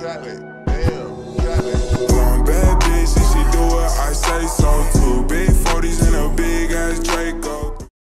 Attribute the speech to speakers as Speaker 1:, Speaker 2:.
Speaker 1: Exactly.